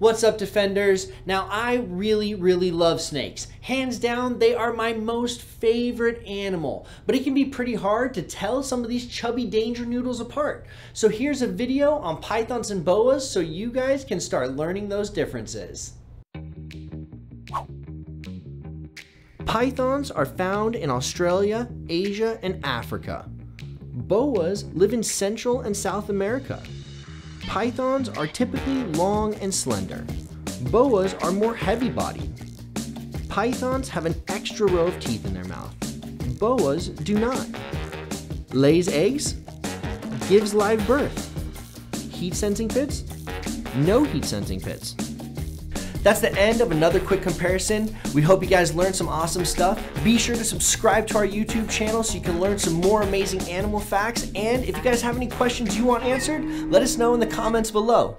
What's up, Defenders? Now, I really, really love snakes. Hands down, they are my most favorite animal, but it can be pretty hard to tell some of these chubby danger noodles apart. So here's a video on pythons and boas so you guys can start learning those differences. Pythons are found in Australia, Asia, and Africa. Boas live in Central and South America. Pythons are typically long and slender. Boas are more heavy-bodied. Pythons have an extra row of teeth in their mouth. Boas do not. Lays eggs? Gives live birth. Heat sensing pits? No heat sensing pits. That's the end of another quick comparison. We hope you guys learned some awesome stuff. Be sure to subscribe to our YouTube channel so you can learn some more amazing animal facts. And if you guys have any questions you want answered, let us know in the comments below.